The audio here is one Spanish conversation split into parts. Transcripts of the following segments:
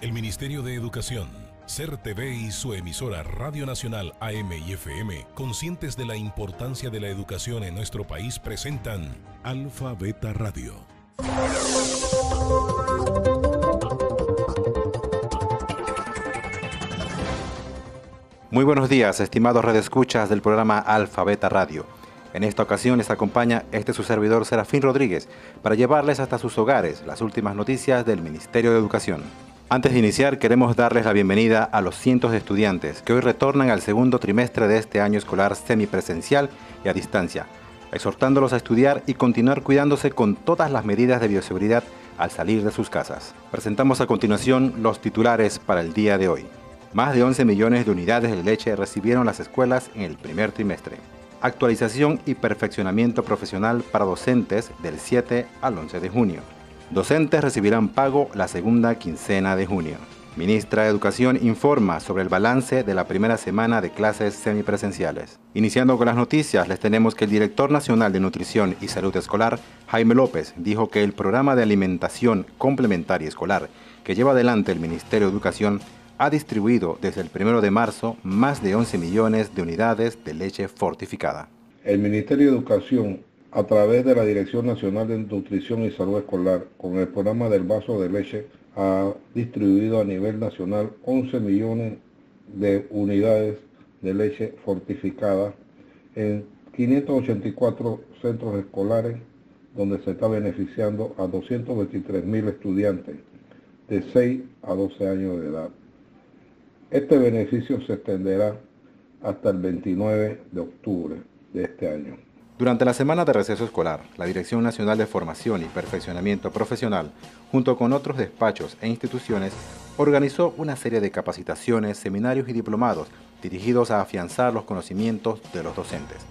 El Ministerio de Educación, CER TV y su emisora Radio Nacional AM y FM, conscientes de la importancia de la educación en nuestro país, presentan Alfa Beta Radio. Muy buenos días, estimados redescuchas del programa Alfa Beta Radio. En esta ocasión les acompaña este su servidor Serafín Rodríguez para llevarles hasta sus hogares las últimas noticias del Ministerio de Educación. Antes de iniciar, queremos darles la bienvenida a los cientos de estudiantes que hoy retornan al segundo trimestre de este año escolar semipresencial y a distancia, exhortándolos a estudiar y continuar cuidándose con todas las medidas de bioseguridad al salir de sus casas. Presentamos a continuación los titulares para el día de hoy. Más de 11 millones de unidades de leche recibieron las escuelas en el primer trimestre. Actualización y perfeccionamiento profesional para docentes del 7 al 11 de junio. Docentes recibirán pago la segunda quincena de junio. Ministra de Educación informa sobre el balance de la primera semana de clases semipresenciales. Iniciando con las noticias, les tenemos que el director nacional de Nutrición y Salud Escolar, Jaime López, dijo que el programa de alimentación complementaria escolar que lleva adelante el Ministerio de Educación ha distribuido desde el 1 de marzo más de 11 millones de unidades de leche fortificada. El Ministerio de Educación a través de la Dirección Nacional de Nutrición y Salud Escolar, con el programa del vaso de leche, ha distribuido a nivel nacional 11 millones de unidades de leche fortificada en 584 centros escolares, donde se está beneficiando a 223 mil estudiantes de 6 a 12 años de edad. Este beneficio se extenderá hasta el 29 de octubre de este año. Durante la semana de receso escolar, la Dirección Nacional de Formación y Perfeccionamiento Profesional, junto con otros despachos e instituciones, organizó una serie de capacitaciones, seminarios y diplomados dirigidos a afianzar los conocimientos de los docentes.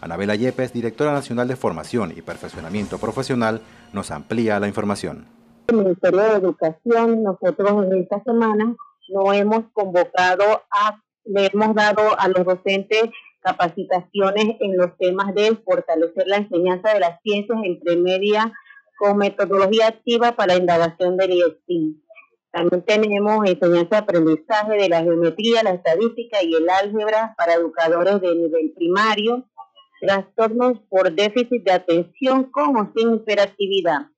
Anabela Yepes, directora nacional de Formación y Perfeccionamiento Profesional, nos amplía la información. El Ministerio de Educación, nosotros en esta semana no hemos convocado a, le hemos dado a los docentes capacitaciones en los temas de fortalecer la enseñanza de las ciencias entre media con metodología activa para la indagación del IESTIN. También tenemos enseñanza de aprendizaje de la geometría, la estadística y el álgebra para educadores de nivel primario, trastornos por déficit de atención con o sin hiperactividad,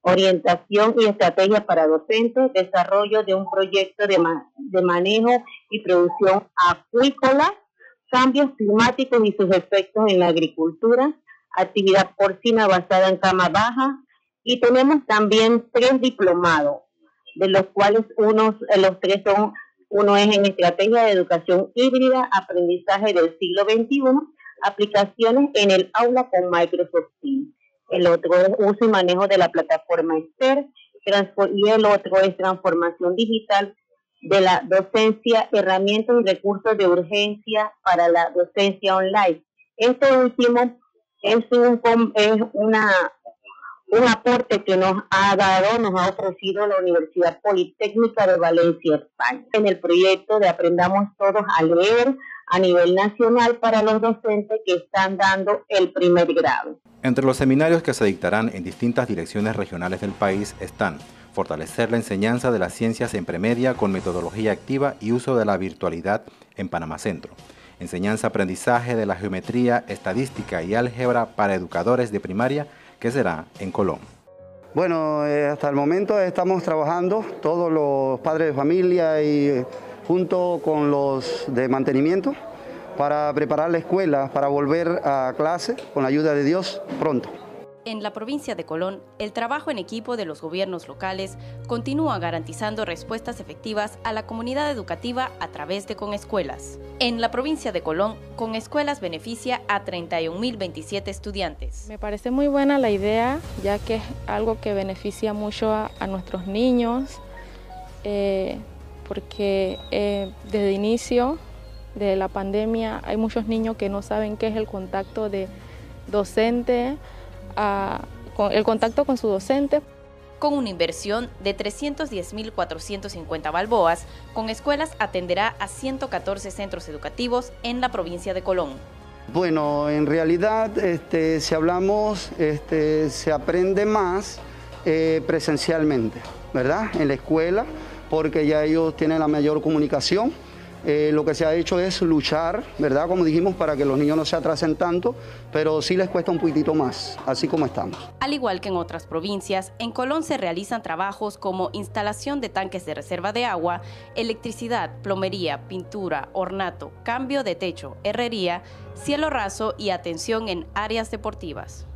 orientación y estrategia para docentes, desarrollo de un proyecto de, de manejo y producción acuícola cambios climáticos y sus efectos en la agricultura, actividad porcina basada en cama baja y tenemos también tres diplomados, de los cuales unos, eh, los tres son, uno es en estrategia de educación híbrida, aprendizaje del siglo XXI, aplicaciones en el aula con Microsoft Teams. El otro es uso y manejo de la plataforma Esther y el otro es transformación digital de la docencia, herramientas y recursos de urgencia para la docencia online. Este último es un, es una, un aporte que nos ha dado, nos ha ofrecido la Universidad Politécnica de Valencia, España, en el proyecto de Aprendamos Todos a Leer a nivel nacional para los docentes que están dando el primer grado. Entre los seminarios que se dictarán en distintas direcciones regionales del país están fortalecer la enseñanza de las ciencias en premedia con metodología activa y uso de la virtualidad en Panamá Centro. Enseñanza-aprendizaje de la geometría, estadística y álgebra para educadores de primaria que será en Colón. Bueno, eh, hasta el momento estamos trabajando todos los padres de familia y eh, junto con los de mantenimiento para preparar la escuela para volver a clase con la ayuda de Dios pronto en la provincia de Colón, el trabajo en equipo de los gobiernos locales continúa garantizando respuestas efectivas a la comunidad educativa a través de Conescuelas. En la provincia de Colón, Conescuelas beneficia a 31.027 estudiantes. Me parece muy buena la idea, ya que es algo que beneficia mucho a, nuestros niños, eh, porque eh, desde inicio de la pandemia hay muchos niños que no saben qué es el contacto de docente con el contacto con su docente. Con una inversión de 310.450 balboas, con escuelas atenderá a 114 centros educativos en la provincia de Colón. Bueno, en realidad, este, si hablamos, este, se aprende más eh, presencialmente, ¿verdad? En la escuela, porque ya ellos tienen la mayor comunicación eh, lo que se ha hecho es luchar, ¿verdad? Como dijimos, para que los niños no se atrasen tanto, pero sí les cuesta un poquitito más, así como estamos. Al igual que en otras provincias, en Colón se realizan trabajos como instalación de tanques de reserva de agua, electricidad, plomería, pintura, ornato, cambio de techo, herrería, cielo raso y atención en áreas deportivas.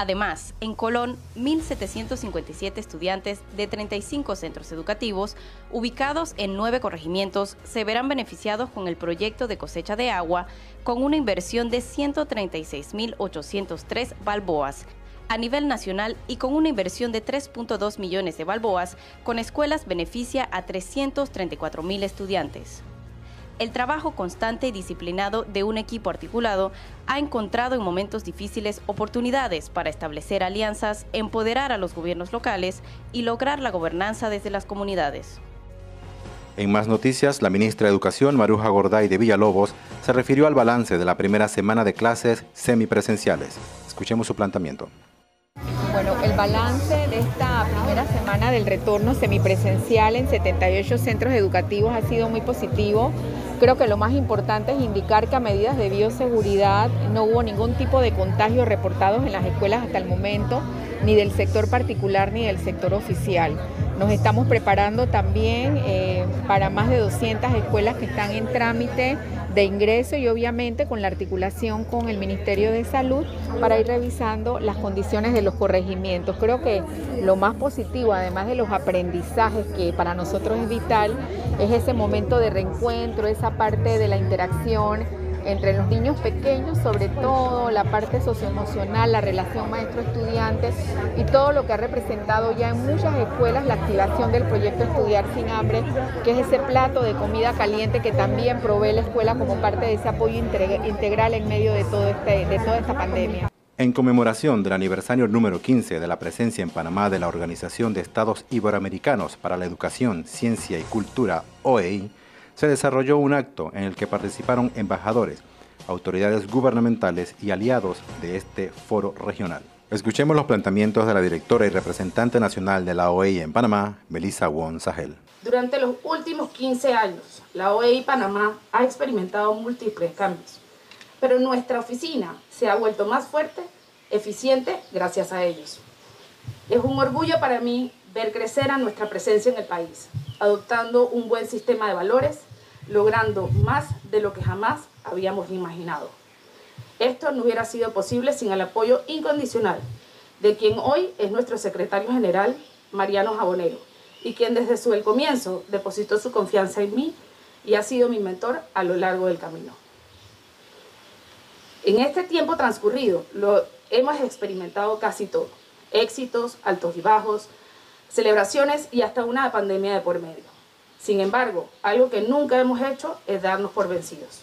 Además, en Colón, 1.757 estudiantes de 35 centros educativos, ubicados en nueve corregimientos, se verán beneficiados con el proyecto de cosecha de agua con una inversión de 136.803 balboas a nivel nacional y con una inversión de 3.2 millones de balboas, con escuelas beneficia a 334.000 estudiantes. El trabajo constante y disciplinado de un equipo articulado ha encontrado en momentos difíciles oportunidades para establecer alianzas, empoderar a los gobiernos locales y lograr la gobernanza desde las comunidades. En más noticias, la ministra de Educación, Maruja Gorday de Villalobos, se refirió al balance de la primera semana de clases semipresenciales. Escuchemos su planteamiento. Bueno, el balance de esta primera semana del retorno semipresencial en 78 centros educativos ha sido muy positivo. Creo que lo más importante es indicar que a medidas de bioseguridad no hubo ningún tipo de contagio reportados en las escuelas hasta el momento, ni del sector particular ni del sector oficial. Nos estamos preparando también eh, para más de 200 escuelas que están en trámite de ingreso y obviamente con la articulación con el Ministerio de Salud para ir revisando las condiciones de los corregimientos. Creo que lo más positivo, además de los aprendizajes que para nosotros es vital, es ese momento de reencuentro, esa parte de la interacción entre los niños pequeños, sobre todo la parte socioemocional, la relación maestro-estudiante y todo lo que ha representado ya en muchas escuelas la activación del proyecto Estudiar sin hambre, que es ese plato de comida caliente que también provee la escuela como parte de ese apoyo integral en medio de, todo este, de toda esta pandemia. En conmemoración del aniversario número 15 de la presencia en Panamá de la Organización de Estados Iberoamericanos para la Educación, Ciencia y Cultura, OEI, se desarrolló un acto en el que participaron embajadores, autoridades gubernamentales y aliados de este foro regional. Escuchemos los planteamientos de la directora y representante nacional de la OEI en Panamá, Melissa Won Sahel. Durante los últimos 15 años, la OEI Panamá ha experimentado múltiples cambios, pero nuestra oficina se ha vuelto más fuerte, eficiente gracias a ellos. Es un orgullo para mí ver crecer a nuestra presencia en el país, adoptando un buen sistema de valores logrando más de lo que jamás habíamos imaginado. Esto no hubiera sido posible sin el apoyo incondicional de quien hoy es nuestro secretario general, Mariano Jabonero, y quien desde su el comienzo depositó su confianza en mí y ha sido mi mentor a lo largo del camino. En este tiempo transcurrido lo hemos experimentado casi todo, éxitos, altos y bajos, celebraciones y hasta una pandemia de por medio. Sin embargo, algo que nunca hemos hecho es darnos por vencidos.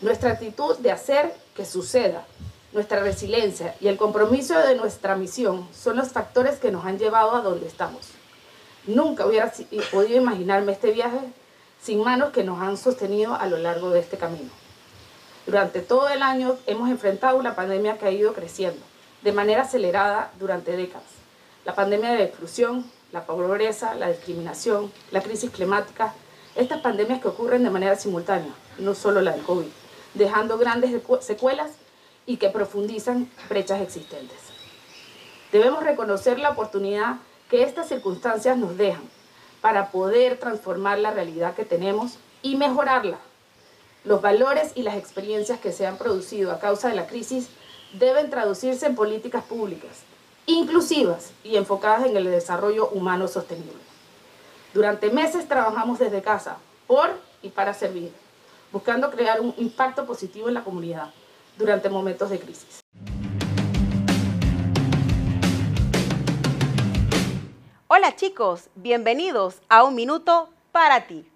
Nuestra actitud de hacer que suceda, nuestra resiliencia y el compromiso de nuestra misión son los factores que nos han llevado a donde estamos. Nunca hubiera podido imaginarme este viaje sin manos que nos han sostenido a lo largo de este camino. Durante todo el año hemos enfrentado una pandemia que ha ido creciendo de manera acelerada durante décadas. La pandemia de exclusión, la pobreza, la discriminación, la crisis climática, estas pandemias que ocurren de manera simultánea, no solo la del COVID, dejando grandes secuelas y que profundizan brechas existentes. Debemos reconocer la oportunidad que estas circunstancias nos dejan para poder transformar la realidad que tenemos y mejorarla. Los valores y las experiencias que se han producido a causa de la crisis deben traducirse en políticas públicas inclusivas y enfocadas en el desarrollo humano sostenible. Durante meses trabajamos desde casa, por y para servir, buscando crear un impacto positivo en la comunidad durante momentos de crisis. Hola chicos, bienvenidos a Un Minuto para ti.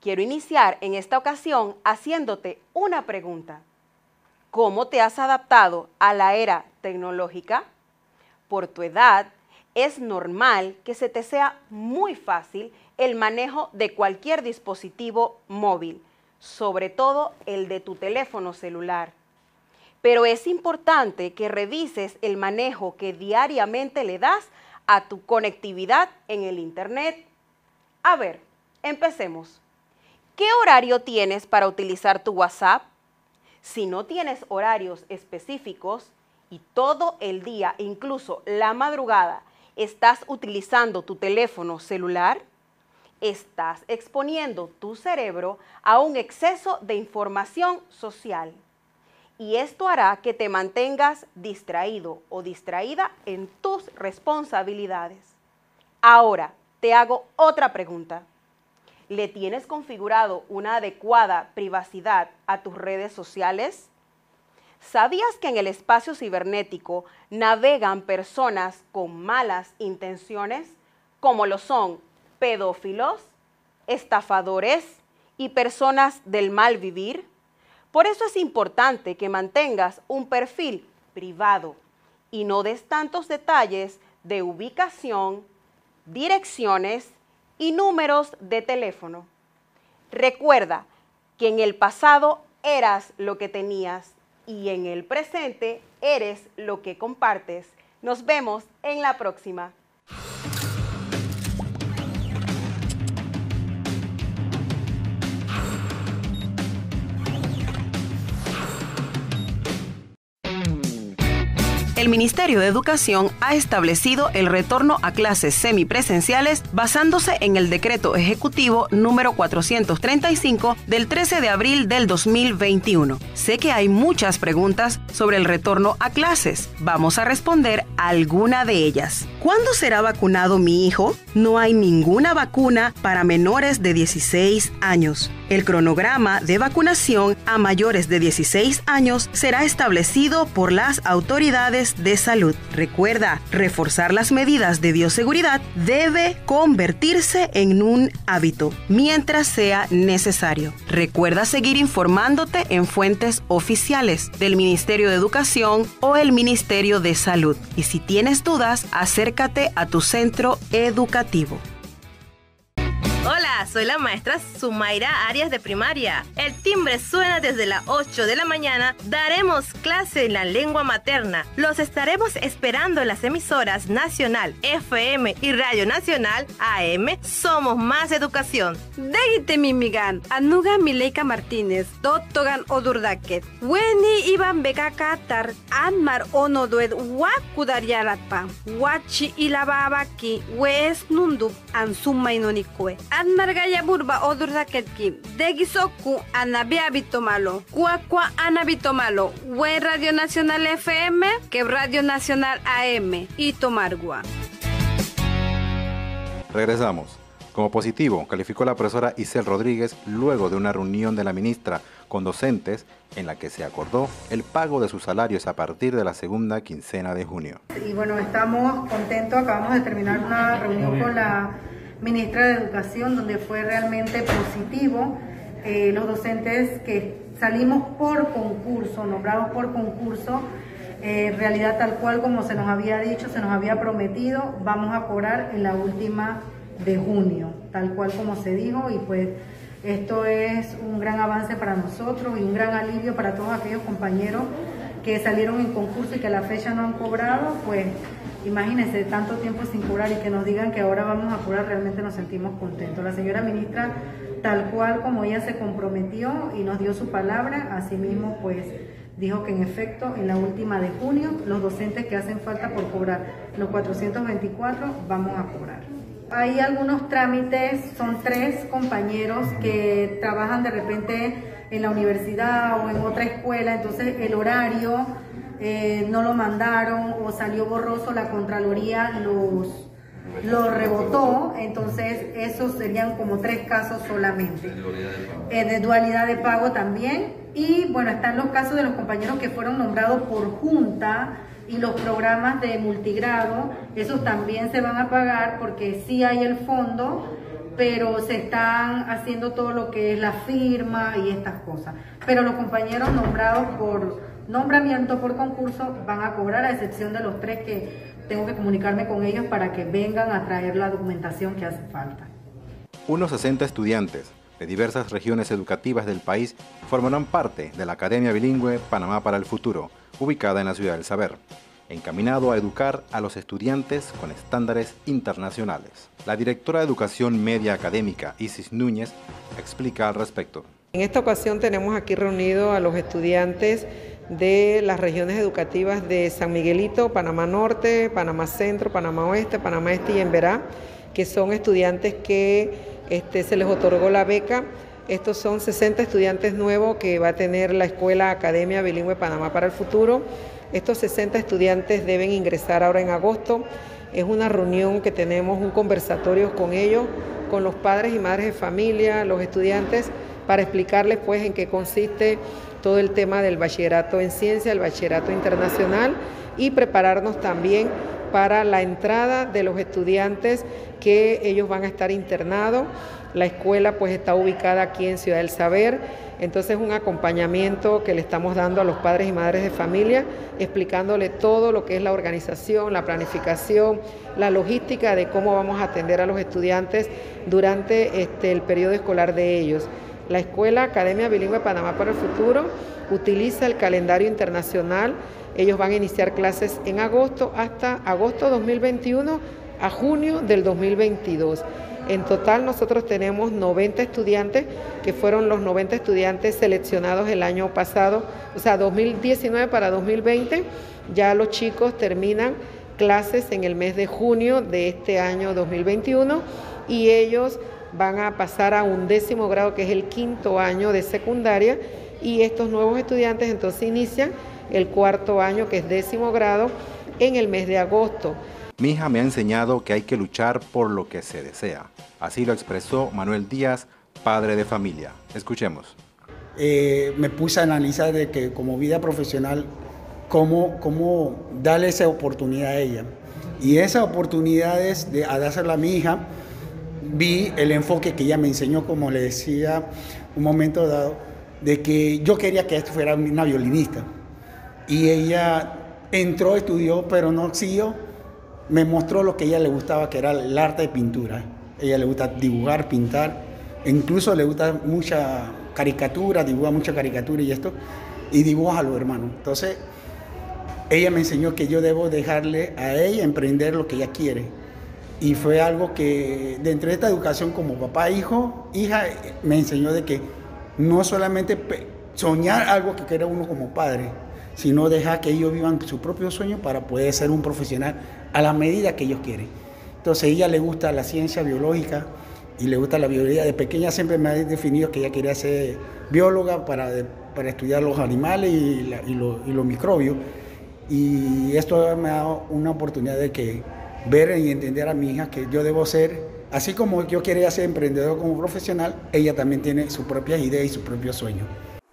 Quiero iniciar en esta ocasión haciéndote una pregunta. ¿Cómo te has adaptado a la era tecnológica? Por tu edad, es normal que se te sea muy fácil el manejo de cualquier dispositivo móvil, sobre todo el de tu teléfono celular. Pero es importante que revises el manejo que diariamente le das a tu conectividad en el Internet. A ver, empecemos. ¿Qué horario tienes para utilizar tu WhatsApp? Si no tienes horarios específicos y todo el día, incluso la madrugada, estás utilizando tu teléfono celular, estás exponiendo tu cerebro a un exceso de información social. Y esto hará que te mantengas distraído o distraída en tus responsabilidades. Ahora, te hago otra pregunta. ¿Le tienes configurado una adecuada privacidad a tus redes sociales? ¿Sabías que en el espacio cibernético navegan personas con malas intenciones, como lo son pedófilos, estafadores y personas del mal vivir? Por eso es importante que mantengas un perfil privado y no des tantos detalles de ubicación, direcciones y números de teléfono. Recuerda que en el pasado eras lo que tenías y en el presente eres lo que compartes. Nos vemos en la próxima. El Ministerio de Educación ha establecido el retorno a clases semipresenciales basándose en el decreto ejecutivo número 435 del 13 de abril del 2021. Sé que hay muchas preguntas sobre el retorno a clases. Vamos a responder alguna de ellas. ¿Cuándo será vacunado mi hijo? No hay ninguna vacuna para menores de 16 años. El cronograma de vacunación a mayores de 16 años será establecido por las autoridades de salud. Recuerda, reforzar las medidas de bioseguridad debe convertirse en un hábito mientras sea necesario. Recuerda seguir informándote en fuentes oficiales del Ministerio de Educación o el Ministerio de Salud. Y si tienes dudas, acércate a tu centro educativo. Soy la maestra Sumaira Arias de primaria. El timbre suena desde las 8 de la mañana. Daremos clase en la lengua materna. Los estaremos esperando en las emisoras Nacional, FM y Radio Nacional AM. Somos más educación. Degite mimigan, anuga Mileika Martínez, dottogan odurdaket. Weni iban bekakatar, anmar ono dued wakudar yaratpa. Wachi ilababaki, wes nundup, ansuma inonikue. Anmargaya burba odurdaketki, degisoku anabiabitomalo, cuacua anabitomalo, we Radio Nacional FM, que Radio Nacional AM y Tomargua. Regresamos. Como positivo, calificó la profesora Isel Rodríguez luego de una reunión de la ministra con docentes en la que se acordó el pago de sus salarios a partir de la segunda quincena de junio. Y bueno, estamos contentos, acabamos de terminar una reunión con la ministra de Educación donde fue realmente positivo. Eh, los docentes que salimos por concurso, nombrados por concurso, eh, en realidad tal cual como se nos había dicho, se nos había prometido, vamos a cobrar en la última de junio, tal cual como se dijo y pues esto es un gran avance para nosotros y un gran alivio para todos aquellos compañeros que salieron en concurso y que a la fecha no han cobrado, pues imagínense tanto tiempo sin cobrar y que nos digan que ahora vamos a cobrar, realmente nos sentimos contentos. La señora ministra, tal cual como ella se comprometió y nos dio su palabra, asimismo pues dijo que en efecto en la última de junio los docentes que hacen falta por cobrar los 424 vamos a cobrar. Hay algunos trámites, son tres compañeros que trabajan de repente en la universidad o en otra escuela, entonces el horario eh, no lo mandaron o salió borroso, la Contraloría los, lo rebotó, entonces esos serían como tres casos solamente. Eh, de dualidad de pago también. Y bueno, están los casos de los compañeros que fueron nombrados por junta y los programas de multigrado, esos también se van a pagar porque sí hay el fondo, pero se están haciendo todo lo que es la firma y estas cosas. Pero los compañeros nombrados por nombramiento por concurso van a cobrar a excepción de los tres que tengo que comunicarme con ellos para que vengan a traer la documentación que hace falta. Unos 60 estudiantes de diversas regiones educativas del país formarán parte de la Academia Bilingüe Panamá para el Futuro, ubicada en la ciudad del Saber. encaminado a educar a los estudiantes con estándares internacionales. La directora de Educación Media Académica, Isis Núñez, explica al respecto. En esta ocasión tenemos aquí reunido a los estudiantes de las regiones educativas de San Miguelito, Panamá Norte, Panamá Centro, Panamá Oeste, Panamá Este y Emberá, que son estudiantes que este, se les otorgó la beca. Estos son 60 estudiantes nuevos que va a tener la Escuela Academia Bilingüe Panamá para el futuro. Estos 60 estudiantes deben ingresar ahora en agosto. Es una reunión que tenemos, un conversatorio con ellos, con los padres y madres de familia, los estudiantes, para explicarles pues en qué consiste todo el tema del bachillerato en ciencia, el bachillerato internacional y prepararnos también para la entrada de los estudiantes que ellos van a estar internados. La escuela pues está ubicada aquí en Ciudad del Saber, entonces un acompañamiento que le estamos dando a los padres y madres de familia, explicándole todo lo que es la organización, la planificación, la logística de cómo vamos a atender a los estudiantes durante este, el periodo escolar de ellos. La Escuela Academia Bilingüe Panamá para el Futuro utiliza el calendario internacional. Ellos van a iniciar clases en agosto hasta agosto 2021 a junio del 2022. En total nosotros tenemos 90 estudiantes, que fueron los 90 estudiantes seleccionados el año pasado, o sea, 2019 para 2020. Ya los chicos terminan clases en el mes de junio de este año 2021 y ellos van a pasar a un décimo grado, que es el quinto año de secundaria, y estos nuevos estudiantes entonces inician el cuarto año, que es décimo grado, en el mes de agosto. Mi hija me ha enseñado que hay que luchar por lo que se desea. Así lo expresó Manuel Díaz, padre de familia. Escuchemos. Eh, me puse a analizar de que como vida profesional, cómo, cómo darle esa oportunidad a ella. Y esa oportunidad es de, a dársela a mi hija, vi el enfoque que ella me enseñó, como le decía un momento dado, de que yo quería que esto fuera una violinista. Y ella entró, estudió, pero no siguió. Me mostró lo que ella le gustaba, que era el arte de pintura. Ella le gusta dibujar, pintar. Incluso le gusta mucha caricatura, dibuja mucha caricatura y esto. Y dibuja a los hermanos. Entonces, ella me enseñó que yo debo dejarle a ella emprender lo que ella quiere y fue algo que dentro de esta educación como papá, hijo, hija, me enseñó de que no solamente soñar algo que quiera uno como padre, sino dejar que ellos vivan su propio sueño para poder ser un profesional a la medida que ellos quieren. Entonces ella le gusta la ciencia biológica y le gusta la biología. De pequeña siempre me ha definido que ella quería ser bióloga para, para estudiar los animales y, y los microbios. Y esto me ha dado una oportunidad de que ver y entender a mi hija que yo debo ser, así como yo quería ser emprendedor como profesional, ella también tiene su propia idea y su propio sueño.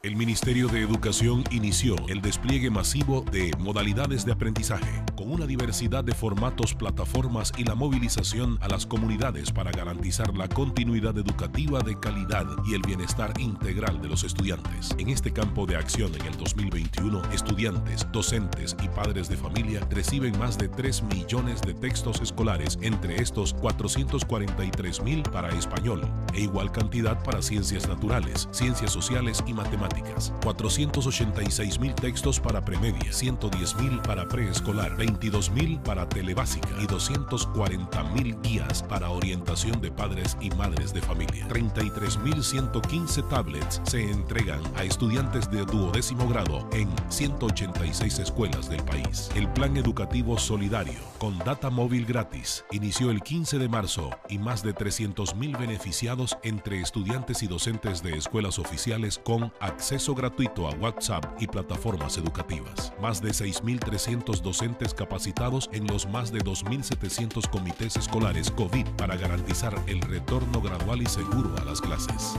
El Ministerio de Educación inició el despliegue masivo de modalidades de aprendizaje, con una diversidad de formatos, plataformas y la movilización a las comunidades para garantizar la continuidad educativa de calidad y el bienestar integral de los estudiantes. En este campo de acción en el 2021, estudiantes, docentes y padres de familia reciben más de 3 millones de textos escolares, entre estos 443 mil para español e igual cantidad para ciencias naturales, ciencias sociales y matemáticas 486 mil textos para premedia, 110 mil para preescolar, 22 mil para telebásica y 240 mil guías para orientación de padres y madres de familia. 33 mil 115 tablets se entregan a estudiantes de duodécimo grado en 186 escuelas del país. El plan educativo solidario con data móvil gratis inició el 15 de marzo y más de 300 mil beneficiados entre estudiantes y docentes de escuelas oficiales con acceso gratuito a WhatsApp y plataformas educativas. Más de 6.300 docentes capacitados en los más de 2.700 comités escolares COVID para garantizar el retorno gradual y seguro a las clases.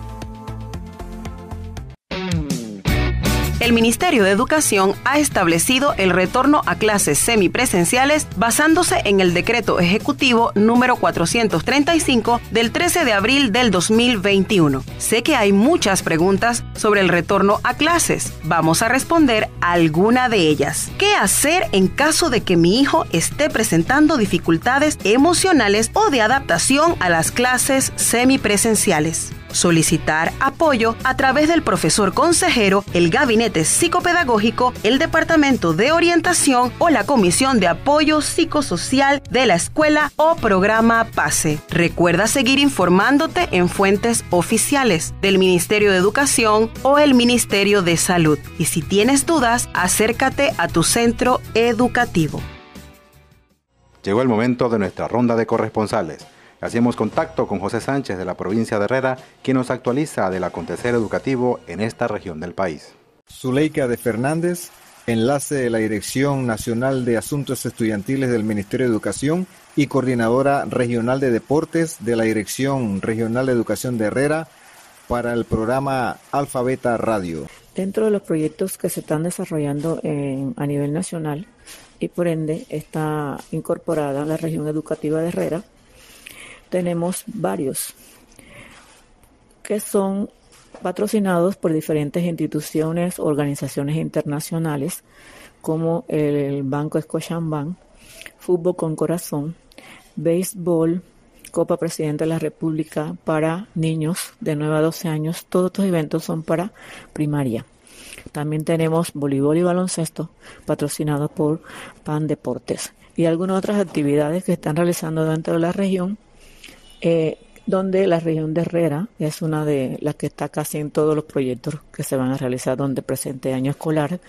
El Ministerio de Educación ha establecido el retorno a clases semipresenciales basándose en el decreto ejecutivo número 435 del 13 de abril del 2021. Sé que hay muchas preguntas sobre el retorno a clases. Vamos a responder alguna de ellas. ¿Qué hacer en caso de que mi hijo esté presentando dificultades emocionales o de adaptación a las clases semipresenciales? Solicitar apoyo a través del profesor consejero, el gabinete psicopedagógico, el departamento de orientación o la comisión de apoyo psicosocial de la escuela o programa PASE. Recuerda seguir informándote en fuentes oficiales del Ministerio de Educación o el Ministerio de Salud. Y si tienes dudas, acércate a tu centro educativo. Llegó el momento de nuestra ronda de corresponsales. Hacemos contacto con José Sánchez de la provincia de Herrera, quien nos actualiza del acontecer educativo en esta región del país. Zuleika de Fernández, enlace de la Dirección Nacional de Asuntos Estudiantiles del Ministerio de Educación y coordinadora regional de deportes de la Dirección Regional de Educación de Herrera para el programa Alfabeta Radio. Dentro de los proyectos que se están desarrollando a nivel nacional y por ende está incorporada la región educativa de Herrera, tenemos varios que son patrocinados por diferentes instituciones, organizaciones internacionales como el Banco Scotiabank, Fútbol con Corazón, Béisbol, Copa Presidente de la República para niños de 9 a 12 años. Todos estos eventos son para primaria. También tenemos voleibol y baloncesto patrocinados por PAN Deportes y algunas otras actividades que están realizando dentro de la región eh, donde la región de Herrera es una de las que está casi en todos los proyectos que se van a realizar donde presente año escolar,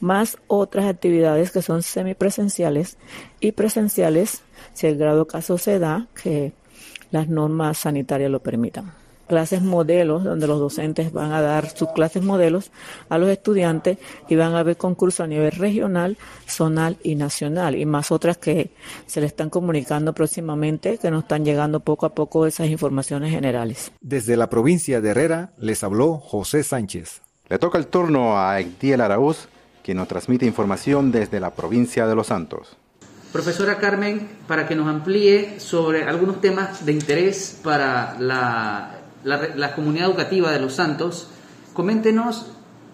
más otras actividades que son semipresenciales y presenciales si el grado caso se da que las normas sanitarias lo permitan clases modelos, donde los docentes van a dar sus clases modelos a los estudiantes y van a haber concursos a nivel regional, zonal y nacional, y más otras que se le están comunicando próximamente, que nos están llegando poco a poco esas informaciones generales. Desde la provincia de Herrera les habló José Sánchez. Le toca el turno a Ectiel Araúz, quien nos transmite información desde la provincia de Los Santos. Profesora Carmen, para que nos amplíe sobre algunos temas de interés para la la, comunidad educativa de Los Santos, coméntenos,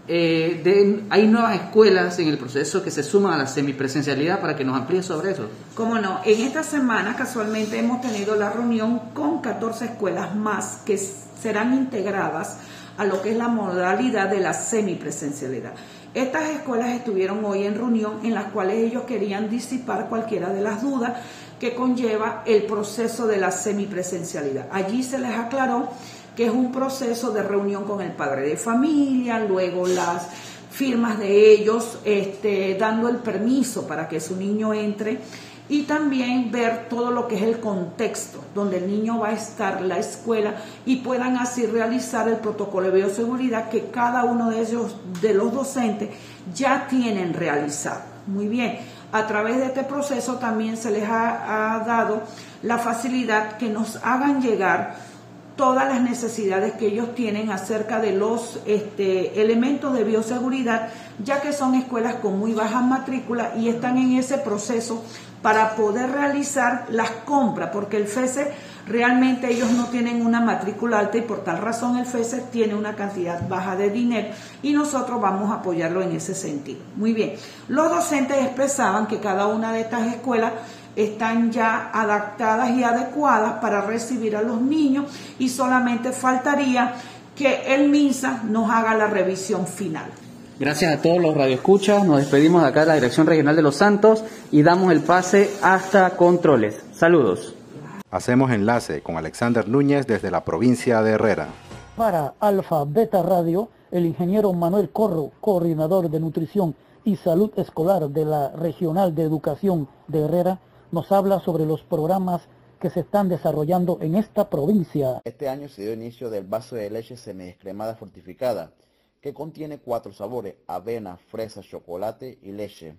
eh, hay nuevas escuelas en el proceso que se suman a la semipresencialidad para que nos amplíe sobre eso. Cómo no, en esta semana casualmente hemos tenido la reunión con 14 escuelas más que serán integradas a lo que es la modalidad de la semipresencialidad. Estas escuelas estuvieron hoy en reunión en las cuales ellos querían disipar cualquiera de las dudas que conlleva el proceso de la semipresencialidad. Allí se les aclaró que es un proceso de reunión con el padre de familia, luego las firmas de ellos, este, dando el permiso para que su niño entre y también ver todo lo que es el contexto donde el niño va a estar, la escuela y puedan así realizar el protocolo de bioseguridad que cada uno de ellos, de los docentes, ya tienen realizado. Muy bien, a través de este proceso también se les ha, ha dado la facilidad que nos hagan llegar todas las necesidades que ellos tienen acerca de los este, elementos de bioseguridad, ya que son escuelas con muy baja matrícula y están en ese proceso para poder realizar las compras, porque el FESE realmente ellos no tienen una matrícula alta y por tal razón el FESE tiene una cantidad baja de dinero y nosotros vamos a apoyarlo en ese sentido. Muy bien, los docentes expresaban que cada una de estas escuelas están ya adaptadas y adecuadas para recibir a los niños y solamente faltaría que el MINSA nos haga la revisión final. Gracias a todos los radioescuchas, nos despedimos de acá de la Dirección Regional de Los Santos y damos el pase hasta controles. Saludos. Hacemos enlace con Alexander Núñez desde la provincia de Herrera. Para Alfa Beta Radio, el ingeniero Manuel Corro, coordinador de nutrición y salud escolar de la Regional de Educación de Herrera, nos habla sobre los programas que se están desarrollando en esta provincia. Este año se dio inicio del vaso de leche semidescremada fortificada, que contiene cuatro sabores, avena, fresa, chocolate y leche.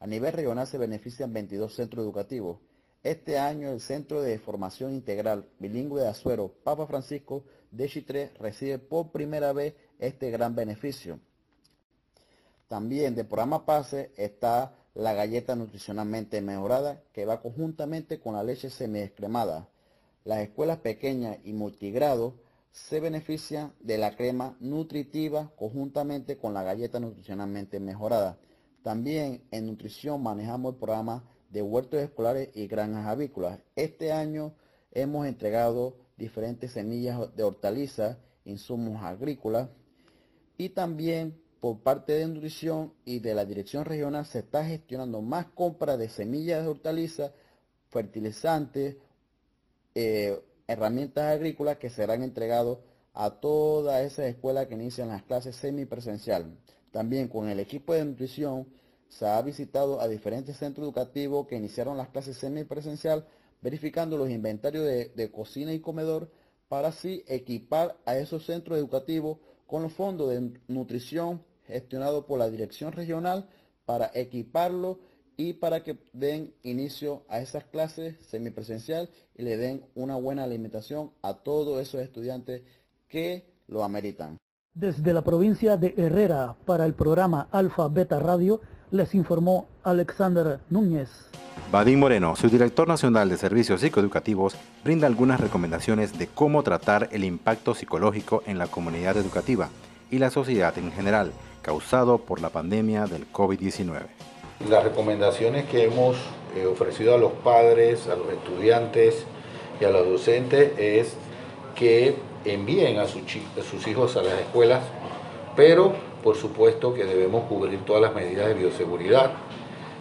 A nivel regional se benefician 22 centros educativos. Este año el Centro de Formación Integral Bilingüe de Azuero, Papa Francisco de Chitré, recibe por primera vez este gran beneficio. También del programa PASE está la galleta nutricionalmente mejorada que va conjuntamente con la leche semidescremada. Las escuelas pequeñas y multigrado se benefician de la crema nutritiva conjuntamente con la galleta nutricionalmente mejorada. También en nutrición manejamos el programa de huertos escolares y granjas avícolas. Este año hemos entregado diferentes semillas de hortalizas, insumos agrícolas y también por parte de nutrición y de la dirección regional se está gestionando más compra de semillas de hortalizas, fertilizantes, eh, herramientas agrícolas que serán entregados a todas esas escuelas que inician las clases semipresencial. También con el equipo de nutrición se ha visitado a diferentes centros educativos que iniciaron las clases semipresencial, verificando los inventarios de, cocina y comedor para así equipar a esos centros educativos con los fondos de nutrición gestionados por la dirección regional para equiparlo y para que den inicio a esas clases semipresencial y le den una buena alimentación a todos esos estudiantes que lo ameritan. Desde la provincia de Herrera para el programa Alfa Beta Radio les informó Alexander Núñez. Vadim Moreno, su director nacional de servicios psicoeducativos, brinda algunas recomendaciones de cómo tratar el impacto psicológico en la comunidad educativa y la sociedad en general causado por la pandemia del COVID-19. Las recomendaciones que hemos eh, ofrecido a los padres, a los estudiantes y a los docentes es que envíen a, sus hijos a las escuelas, pero por supuesto que debemos cubrir todas las medidas de bioseguridad.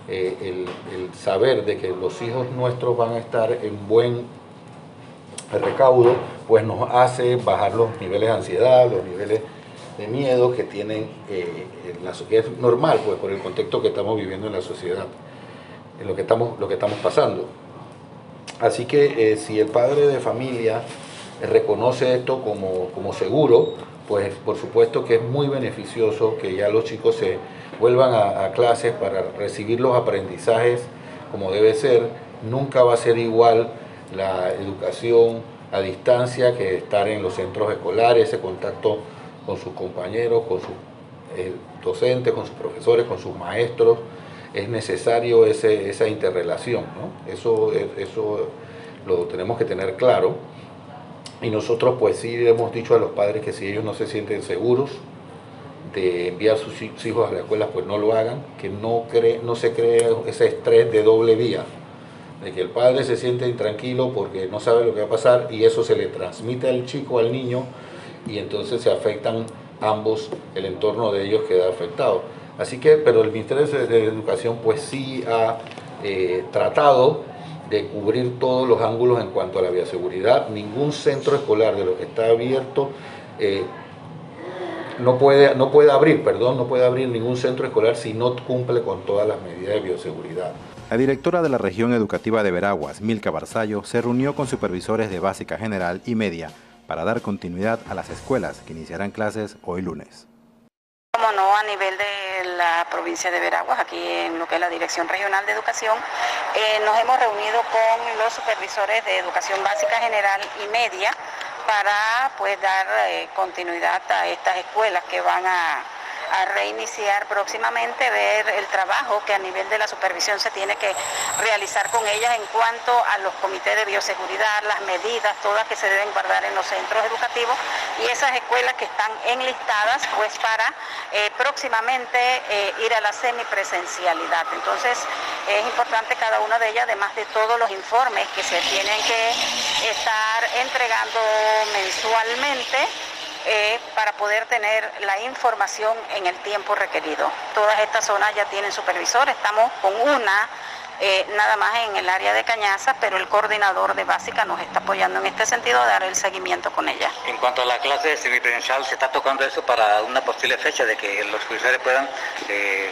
Eh, el, saber de que los hijos nuestros van a estar en buen recaudo, pues nos hace bajar los niveles de ansiedad, los niveles de miedo que tienen, eh, en la, que es normal, pues por el contexto que estamos viviendo en la sociedad, en lo que estamos, lo que estamos pasando. Así que eh, si el padre de familia reconoce esto como, como seguro, pues por supuesto que es muy beneficioso que ya los chicos se vuelvan a, clases para recibir los aprendizajes como debe ser. Nunca va a ser igual la educación a distancia que estar en los centros escolares, ese contacto con sus compañeros, con sus eh, docentes, con sus profesores, con sus maestros. Es necesario ese, esa interrelación, ¿no? Eso, eso lo tenemos que tener claro. Y nosotros pues sí hemos dicho a los padres que si ellos no se sienten seguros de enviar sus hijos a la escuela, pues no lo hagan, que no, cree, no se cree ese estrés de doble vía, de que el padre se siente intranquilo porque no sabe lo que va a pasar y eso se le transmite al chico, al niño, y entonces se afectan ambos, el entorno de ellos queda afectado. Así que, pero el Ministerio de Educación pues sí ha eh, tratado de cubrir todos los ángulos en cuanto a la bioseguridad. Ningún centro escolar de lo que está abierto eh, no, puede, no puede abrir, perdón, no puede abrir ningún centro escolar si no cumple con todas las medidas de bioseguridad. La directora de la región educativa de Veraguas, Milka Barzallo, se reunió con supervisores de básica general y media para dar continuidad a las escuelas que iniciarán clases hoy lunes. Como no, a nivel de la provincia de Veraguas, aquí en lo que es la Dirección Regional de Educación, eh, nos hemos reunido con los supervisores de Educación Básica General y Media para pues dar eh, continuidad a estas escuelas que van a a reiniciar próximamente, ver el trabajo que a nivel de la supervisión se tiene que realizar con ellas en cuanto a los comités de bioseguridad, las medidas, todas que se deben guardar en los centros educativos y esas escuelas que están enlistadas pues para eh, próximamente eh, ir a la semipresencialidad. Entonces es importante cada una de ellas, además de todos los informes que se tienen que estar entregando mensualmente, eh, para poder tener la información en el tiempo requerido. Todas estas zonas ya tienen supervisor, estamos con una eh, nada más en el área de Cañaza, pero el coordinador de básica nos está apoyando en este sentido, dar el seguimiento con ella. En cuanto a la clase semipresencial, ¿se está tocando eso para una posible fecha de que los profesores puedan eh,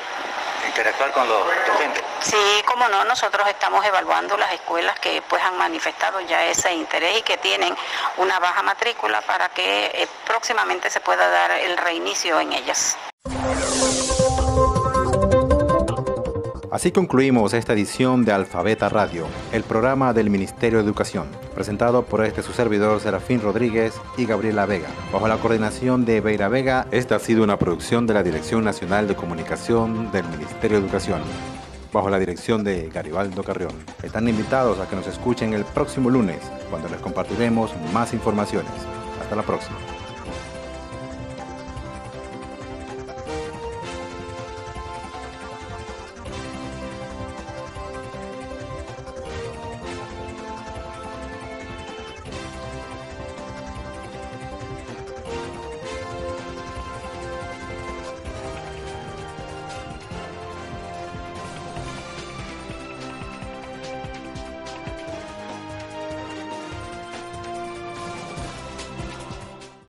interactuar con los docentes? Sí, como no, nosotros estamos evaluando las escuelas que pues han manifestado ya ese interés y que tienen una baja matrícula para que eh, próximamente se pueda dar el reinicio en ellas. Así concluimos esta edición de Alfabeta Radio, el programa del Ministerio de Educación, presentado por este su servidor Serafín Rodríguez y Gabriela Vega. Bajo la coordinación de Beira Vega, esta ha sido una producción de la Dirección Nacional de Comunicación del Ministerio de Educación, bajo la dirección de Garibaldo Carrión. Están invitados a que nos escuchen el próximo lunes, cuando les compartiremos más informaciones. Hasta la próxima.